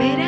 espera